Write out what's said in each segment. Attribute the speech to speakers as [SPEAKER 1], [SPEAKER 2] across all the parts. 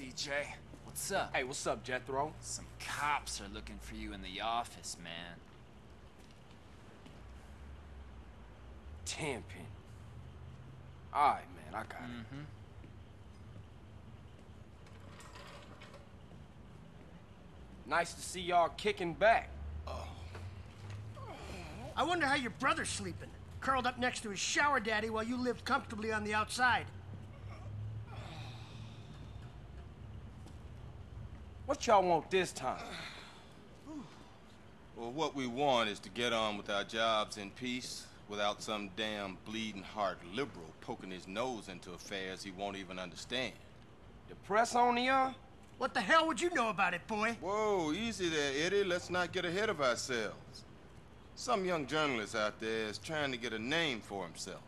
[SPEAKER 1] CJ. What's up?
[SPEAKER 2] Hey, what's up, Jethro?
[SPEAKER 1] Some cops are looking for you in the office, man.
[SPEAKER 2] Tenpenny. Alright, man, I got
[SPEAKER 1] Mm-hmm.
[SPEAKER 2] it. Nice to see y'all kicking back. Oh.
[SPEAKER 3] I wonder how your brother's sleeping. Curled up next to his shower daddy while you lived comfortably on the outside.
[SPEAKER 2] What y'all want this time?
[SPEAKER 4] Well, what we want is to get on with our jobs in peace without some damn bleeding heart liberal poking his nose into affairs he won't even understand.
[SPEAKER 2] The press on the uh?
[SPEAKER 3] What the hell would you know about it, boy?
[SPEAKER 4] Whoa, easy there, Eddie. Let's not get ahead of ourselves. Some young journalist out there is trying to get a name for himself.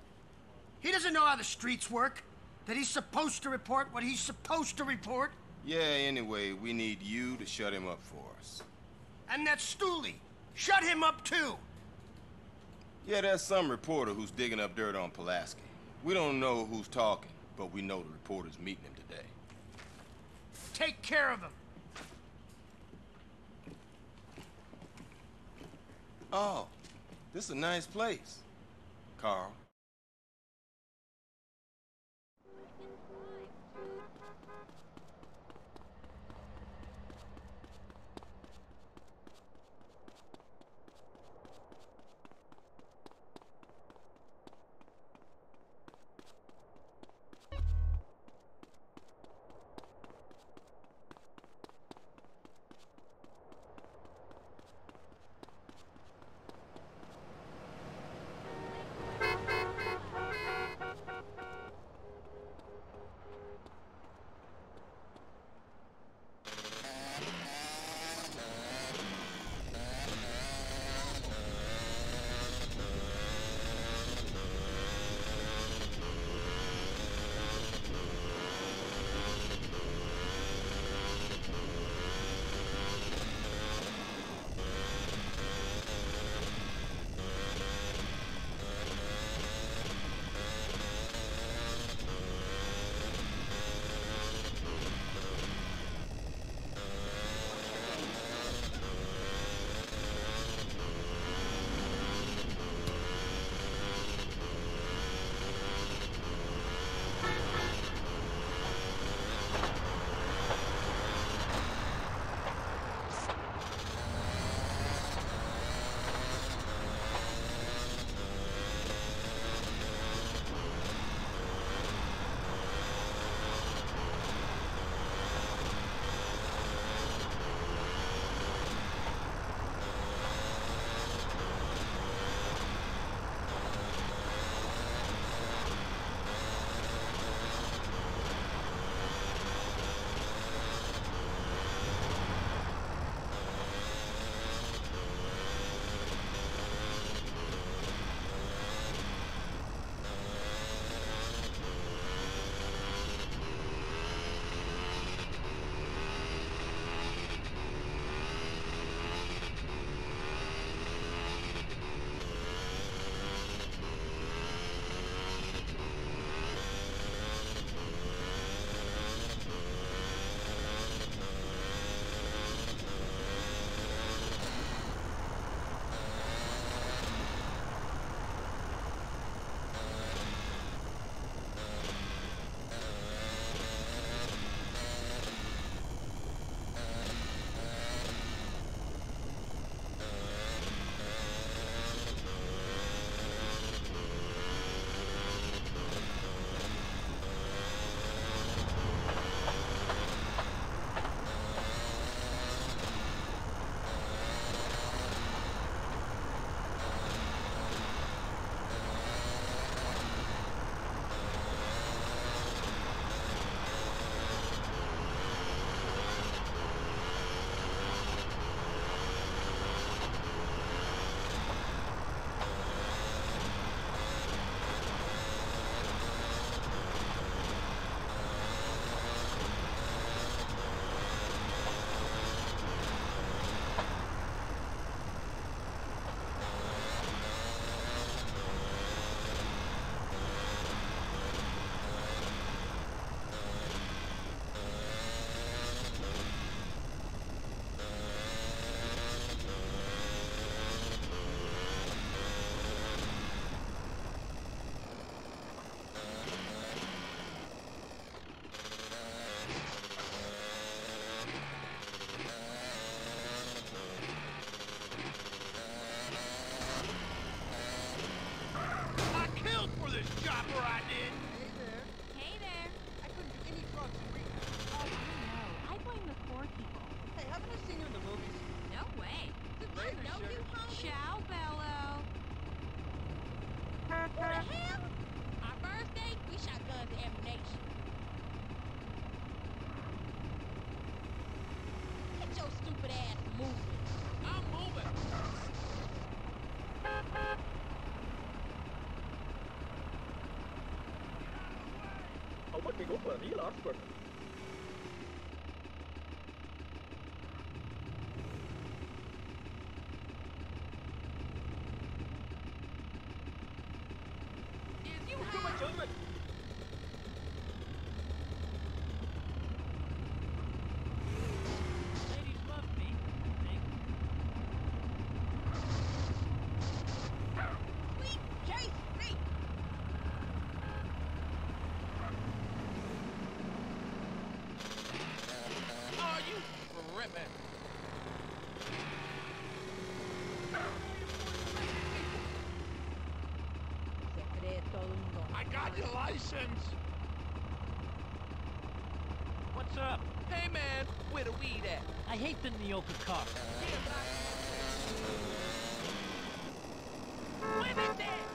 [SPEAKER 3] He doesn't know how the streets work. That he's supposed to report what he's supposed to report.
[SPEAKER 4] Yeah, anyway, we need you to shut him up for us.
[SPEAKER 3] And that Stooley. Shut him up too.
[SPEAKER 4] Yeah, there's some reporter who's digging up dirt on Pulaski. We don't know who's talking, but we know the reporter's meeting him today.
[SPEAKER 3] Take care of him.
[SPEAKER 4] Oh, this is a nice place. Carl.
[SPEAKER 5] Abraham, our birthday, we shot guns every nation. Get your stupid ass moving.
[SPEAKER 6] I'm moving. How much we go for
[SPEAKER 5] a real
[SPEAKER 6] Oxford? You high? Ladies up? Hey man, where the weed at?
[SPEAKER 7] I hate the Nyoka car.
[SPEAKER 6] Women there!